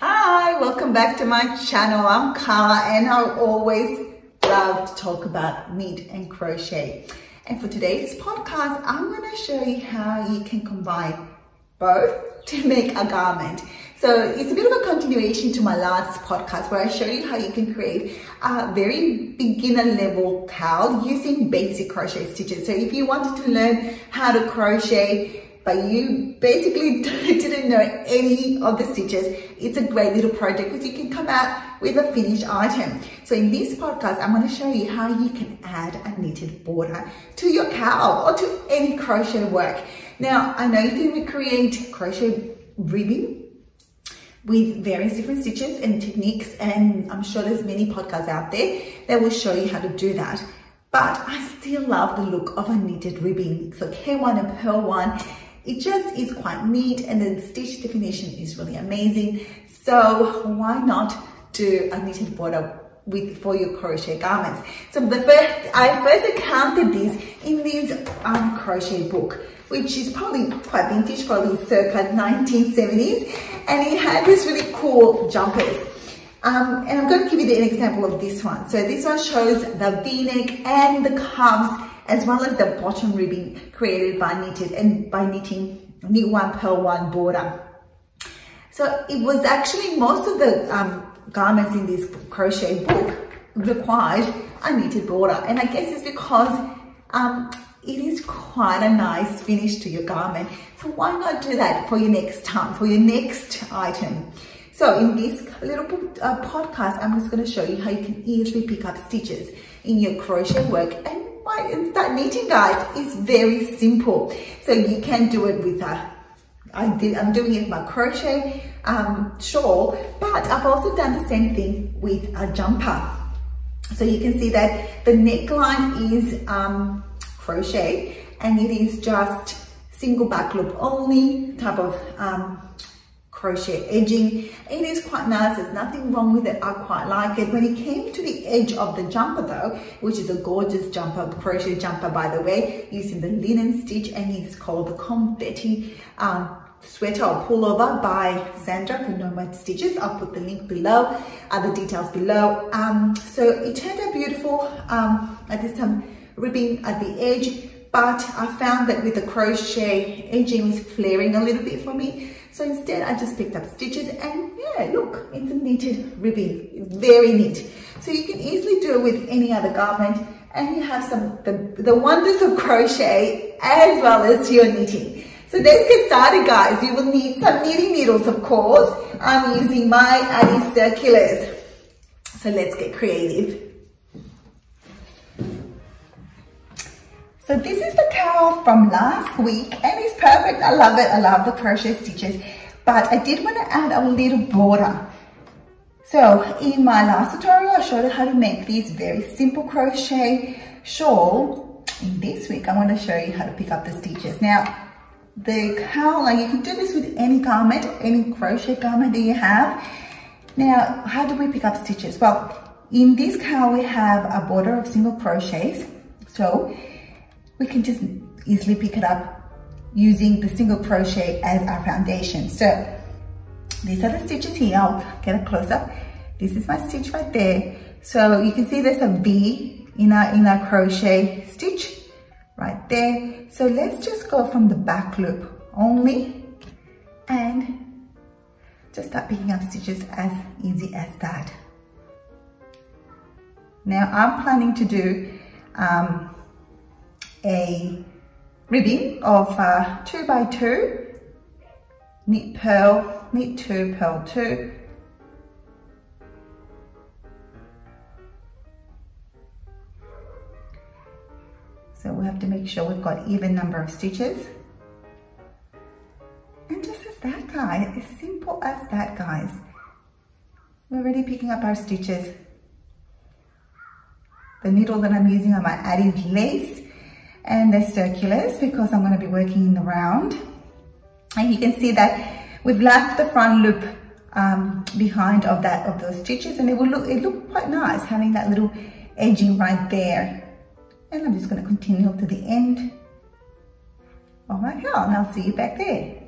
Hi, welcome back to my channel. I'm Karla and I always love to talk about knit and crochet. And for today's podcast, I'm going to show you how you can combine both to make a garment. So it's a bit of a continuation to my last podcast where I showed you how you can create a very beginner level cowl using basic crochet stitches. So if you wanted to learn how to crochet but you basically didn't know any of the stitches, it's a great little project because you can come out with a finished item. So in this podcast, I'm going to show you how you can add a knitted border to your cowl or to any crochet work. Now, I know you can recreate crochet ribbing with various different stitches and techniques and I'm sure there's many podcasts out there that will show you how to do that. But I still love the look of a knitted ribbing. So K1 and Purl One it just is quite neat and the stitch definition is really amazing. So why not do a knitted border with for your crochet garments. So the first, I first encountered this in this um, crochet book, which is probably quite vintage, probably circa 1970s. And it had these really cool jumpers. Um, and I'm going to give you an example of this one. So this one shows the v-neck and the cuffs as well as the bottom ribbing created by knitted and by knitting knit one purl one border. So it was actually most of the um, garments in this crochet book required a knitted border. And I guess it's because um, it is quite a nice finish to your garment. So why not do that for your next time, for your next item? So in this little uh, podcast, I'm just going to show you how you can easily pick up stitches in your crochet work and and start knitting guys it's very simple. So you can do it with a I did I'm doing it with my crochet um, shawl but I've also done the same thing with a jumper. So you can see that the neckline is um, crochet and it is just single back loop only type of um, crochet edging. It is quite nice, there's nothing wrong with it, I quite like it. When it came to the edge of the jumper though, which is a gorgeous jumper, crochet jumper by the way, using the linen stitch and it's called the confetti um, sweater or pullover by Sandra for Nomad Stitches. I'll put the link below, other details below. Um, so it turned out beautiful. Um, I did some ribbing at the edge, but I found that with the crochet edging is flaring a little bit for me. So instead I just picked up stitches and yeah, look, it's a knitted ribbing, very neat. So you can easily do it with any other garment and you have some, the, the wonders of crochet as well as your knitting. So let's get started guys. You will need some knitting needles of course. I'm using my Addi Circulars. So let's get creative. So this is the cowl from last week and it's perfect. I love it. I love the crochet stitches, but I did want to add a little border. So in my last tutorial, I showed you how to make this very simple crochet shawl. In this week, I want to show you how to pick up the stitches. Now, the cowl, like you can do this with any garment, any crochet garment that you have. Now, how do we pick up stitches? Well, in this cowl, we have a border of single crochets. So we can just easily pick it up using the single crochet as our foundation. So these are the stitches here. I'll get a close up. This is my stitch right there. So you can see there's a V in our, in our crochet stitch right there. So let's just go from the back loop only and just start picking up stitches as easy as that. Now I'm planning to do um, a ribbing of uh, 2 by 2 knit purl, knit 2, purl 2. So we have to make sure we've got even number of stitches. And just as that guys, as simple as that guys. We're already picking up our stitches. The needle that I'm using on my Addi's lace and they're circulars because I'm going to be working in the round. And you can see that we've left the front loop um, behind of that of those stitches and it will look it look quite nice having that little edging right there. And I'm just going to continue to the end of my cowl and I'll see you back there.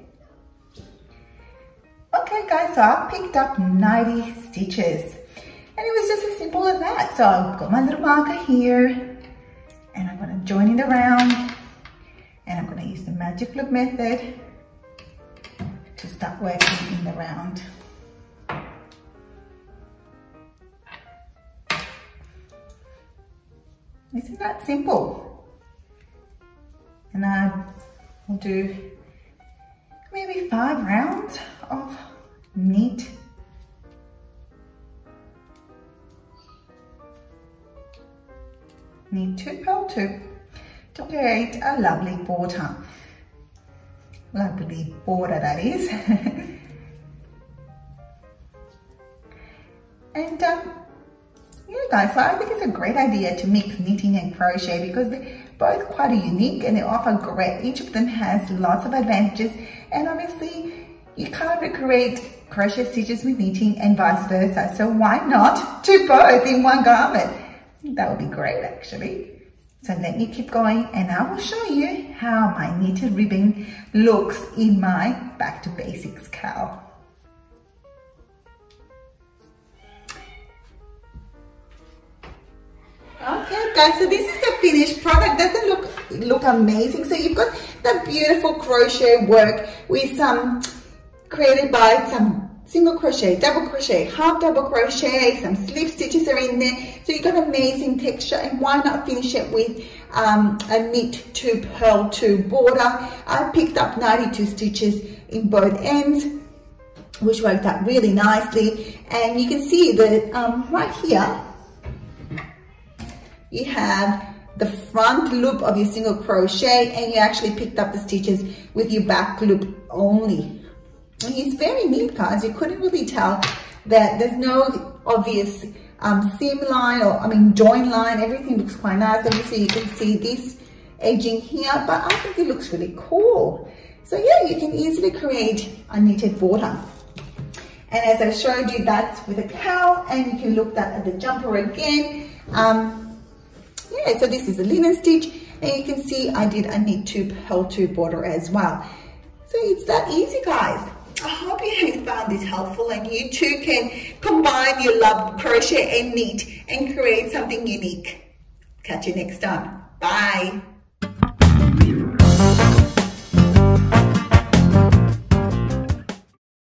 Okay guys, so I picked up 90 stitches and it was just as simple as that. So I've got my little marker here and I'm gonna join it around and I'm gonna use the magic loop method to start working in the round. Isn't that simple? And I will do maybe five rounds of knit knit two purl two. To create a lovely border lovely border that is. And um, yeah guys so I think it's a great idea to mix knitting and crochet because they're both quite unique and they offer great each of them has lots of advantages. And obviously you can't recreate crochet stitches with knitting and vice versa. So why not do both in one garment? That would be great actually. So let me keep going and I will show you how my knitted ribbing looks in my back to basics cowl. Okay guys, so this is the finished product. Doesn't look look amazing. So you've got the beautiful crochet work with some created by some single crochet, double crochet, half double crochet, some slip stitches are in there. So you've got amazing texture and why not finish it with um, a knit two purl two border. I picked up 92 stitches in both ends which worked out really nicely. And you can see that um, right here, you have the front loop of your single crochet and you actually picked up the stitches with your back loop only He's very neat, guys. You couldn't really tell that there's no obvious um, seam line or, I mean, join line. Everything looks quite nice. Obviously, you can see this edging here, but I think it looks really cool. So yeah, you can easily create a knitted border. And as I showed you, that's with a cowl, and you can look that at the jumper again. Um, yeah, so this is a linen stitch, and you can see I did a knit two, purl two border as well. So it's that easy, guys. I hope you have found this helpful and you too can combine your love crochet and knit and create something unique. Catch you next time. Bye.